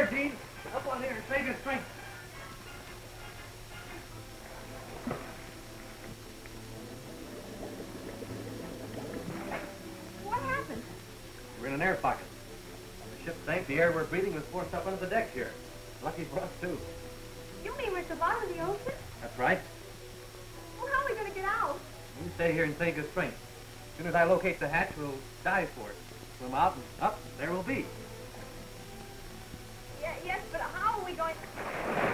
Here, Dean. Up on here. Save your strength. What happened? We're in an air pocket. The ship sank, the air we're breathing was forced up under the deck here. Lucky for us, too. You mean we're at the bottom of the ocean? That's right. Well, how are we going to get out? You stay here and save your strength. As soon as I locate the hatch, we'll dive for it. Swim out and up, there we'll be. Yes, but how are we going? Easy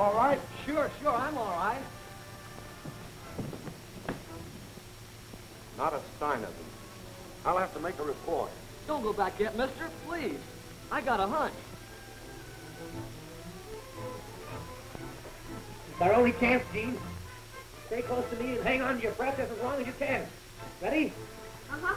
all right? Sure, sure, I'm all right. Not a sign of him. I'll have to make a report. Don't go back yet, mister. Please. I got a hunch. It's our only chance, Gene. Stay close to me and hang on to your breath as long as you can. Ready? Uh-huh.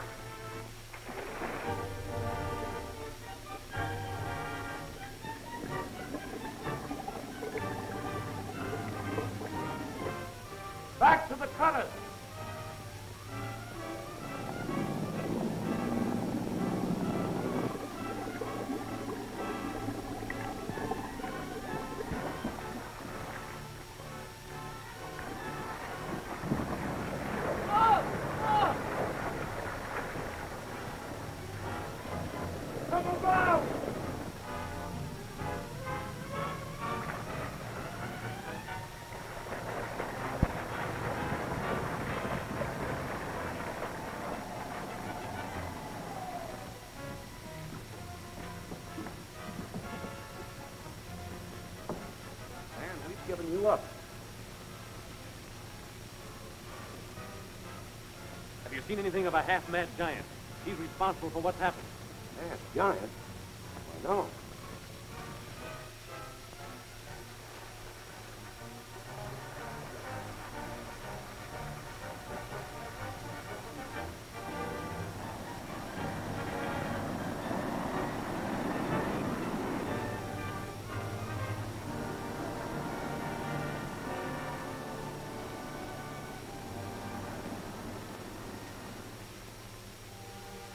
You seen anything of a half-mad giant? He's responsible for what's happened. Man, giant? Why, no.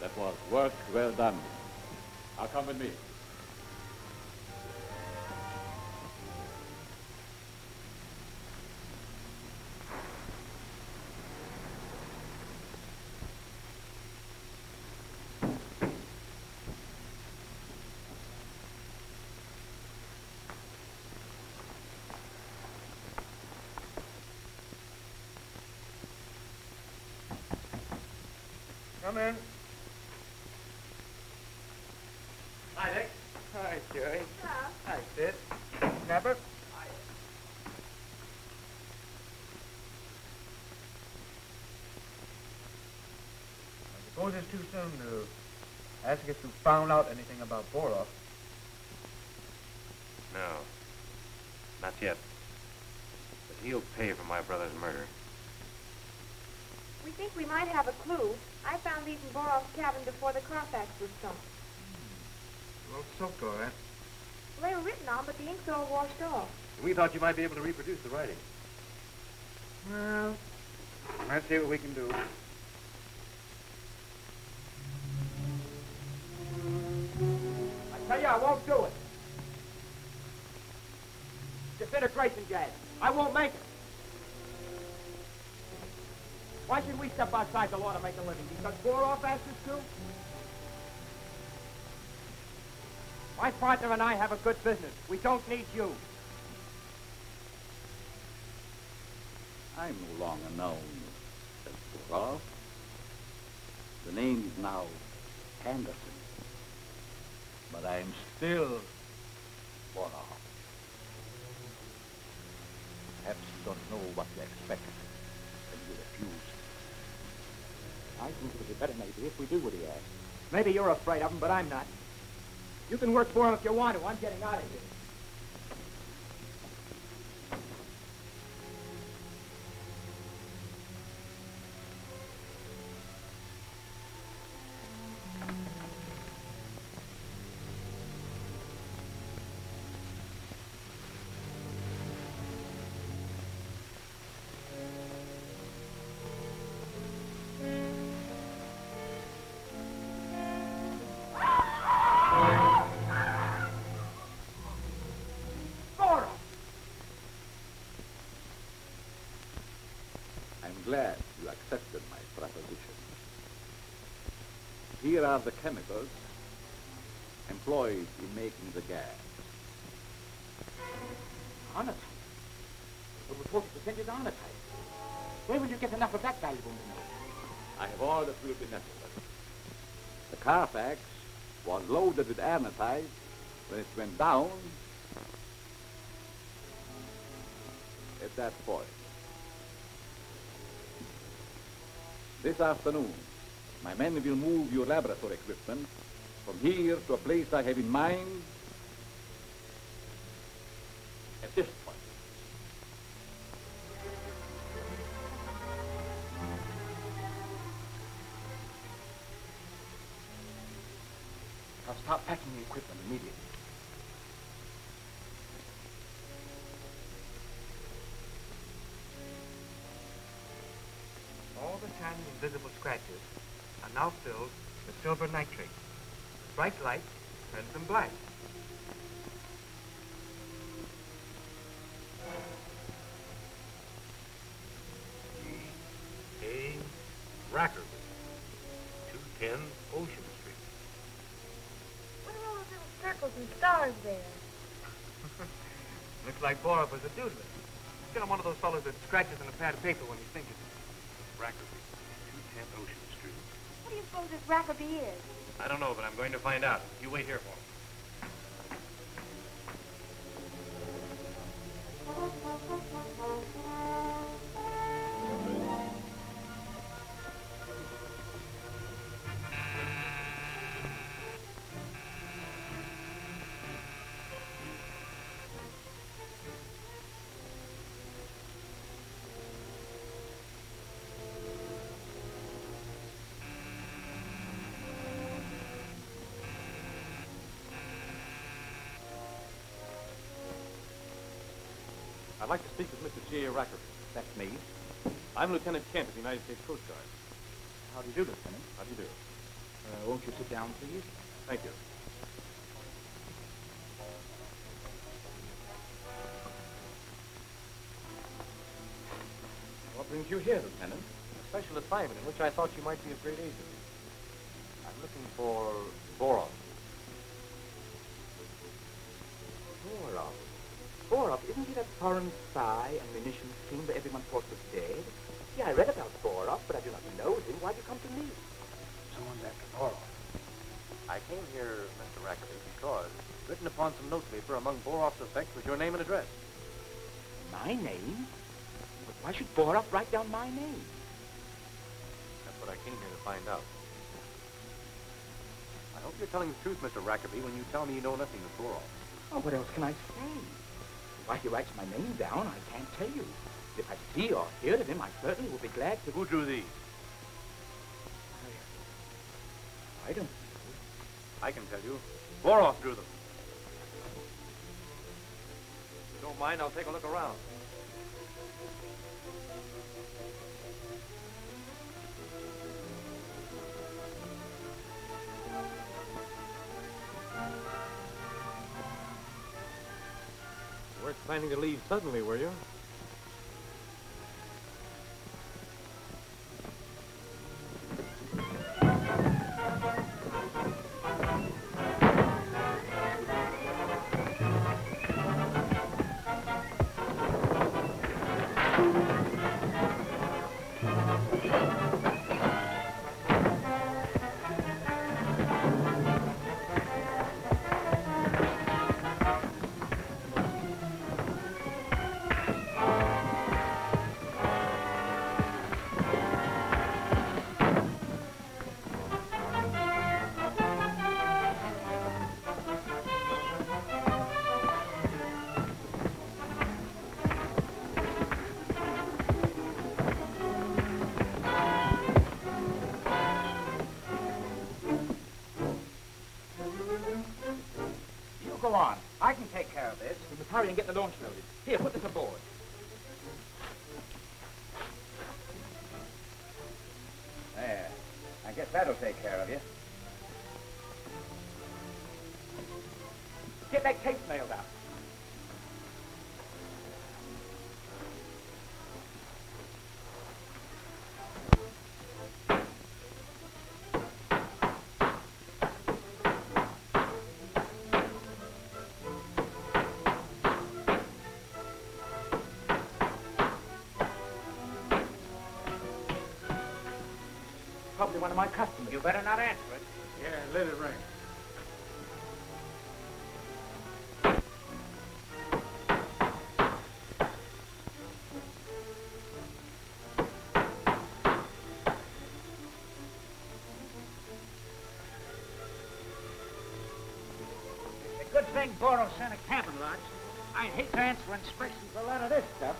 That was work well done. Now come with me. Come in. I suppose it's too soon to ask if you found out anything about Boroff. No. Not yet. But he'll pay for my brother's murder. We think we might have a clue. I found these in Boroff's cabin before the Carfax was sunk. Hmm. Well, soaked eh? all right. Well, they were written on, but the ink's all washed off. We thought you might be able to reproduce the writing. Well, let's see what we can do. Tell you, I won't do it. Disintegration gas. I won't make it. Why should we step outside the law to make a living? Because Boroff asked us to? My partner and I have a good business. We don't need you. I'm no longer known as Boroff. The name's now Anderson. But I'm still Boroff. Perhaps you don't know what to expect when you refuse. I think it would be better maybe if we do what he asks. Maybe you're afraid of him, but I'm not. You can work for him if you want to. I'm getting out of here. Here are the chemicals employed in making the gas. Honest. Well, 40% is honest. Where will you get enough of that valuable mineral? I have all that will be necessary. The Carfax was loaded with anortite when it went down at that point. This afternoon, my men will move your laboratory equipment from here to a place I have in mind at this point. I'll start packing the equipment immediately. All the tiny invisible scratches are now filled with silver nitrate. Bright light turns them black. A. Rackerby, 210 Ocean Street. What are all those little circles and stars there? Looks like Boroff was a doodler. Get him one of those fellows that scratches on a pad of paper when he's thinking. Rackerby, 210 Ocean Street. What do you suppose this Rackerby is? I don't know, but I'm going to find out. You wait here for me. I'd like to speak with Mr. J. Rackerby. That's me. I'm Lieutenant Kent of the United States Coast Guard. How do you do, Lieutenant? How do you do? Uh, won't you sit down, please? Thank you. What brings you here, Lieutenant? A special assignment in which I thought you might be of great aid to me. I'm looking for Boroff. Isn't he that foreign spy and munitions king that everyone thought was dead? Yeah, I read about Boroff, but I do not know him. Why did you come to me? Someone's after Boroff. I came here, Mr. Rackerby, because written upon some notepaper among Boroff's effects was your name and address. My name? But why should Boroff write down my name? That's what I came here to find out. I hope you're telling the truth, Mr. Rackerby, when you tell me you know nothing of Boroff. Oh, what else can I say? Why he writes my name down, I can't tell you. If I see or hear of him, I certainly will be glad to. Who drew these? I don't. know. I can tell you. Boroff drew them. If you don't mind, I'll take a look around. Weren't planning to leave suddenly, were you? Go on. I can take care of this. We must hurry and get the launch loaded. Here, put this aboard. There. I guess that'll take care of you. Get that tape nailed up. Probably one of my customers. You better not answer it. Yeah, let it ring. It's a good thing Boroff sent a camping launch. I'd hate to answer inspections for a lot of this stuff.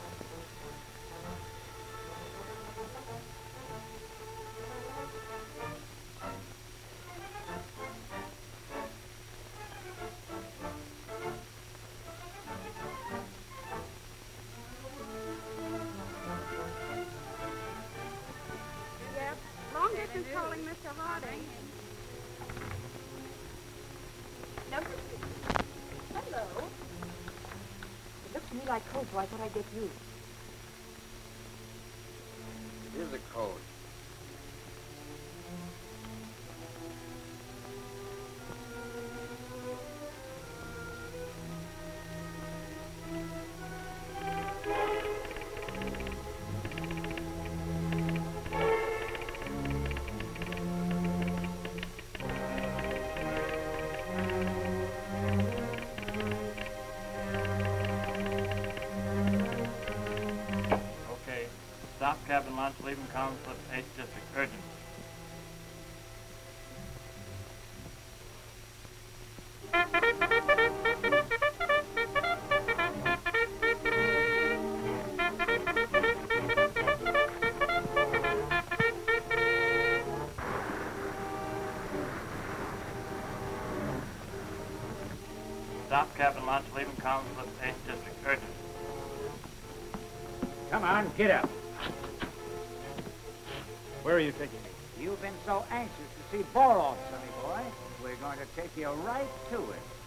Looks to me like I thought I'd get you. Stop cabin launch leaving slip 8th district. Urgent. Stop cabin launch leaving slip 8th district. Urgent. Come on, get up. Where are you taking me? You've been so anxious to see Boroff, sonny boy. We're going to take you right to it.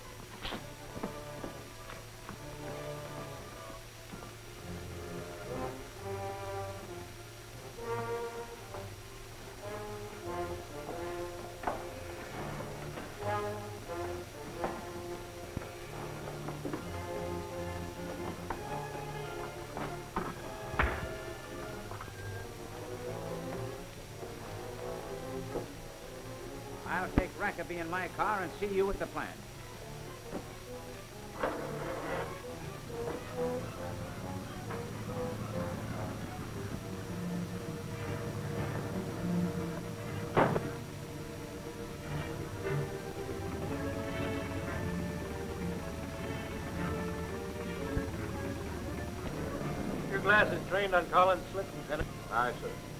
Rackerby in my car and see you at the plant. Your glass is trained on Collins Slip Lieutenant. Aye, sir.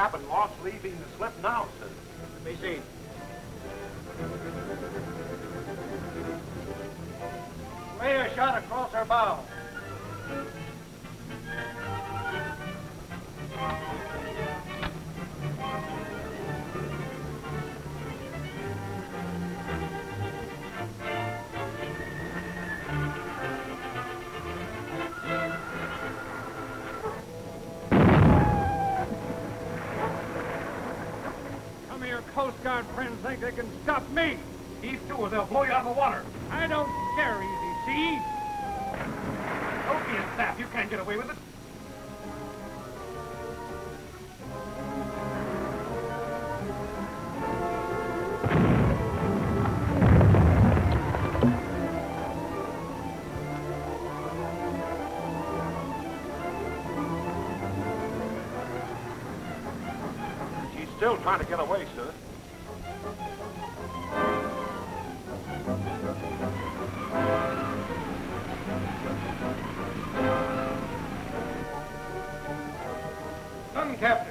Cabin launch leaving the slip now, sir. Let me see. Lay a shot across her bow. Friends think they can stop me. Heave to, or they'll blow you out of the water. I don't care, easy, see? Don't be a sap. You can't get away with it. Still trying to get away, sir. Captain.